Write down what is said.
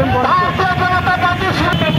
I'm not tá, tá, tá, tá, tá,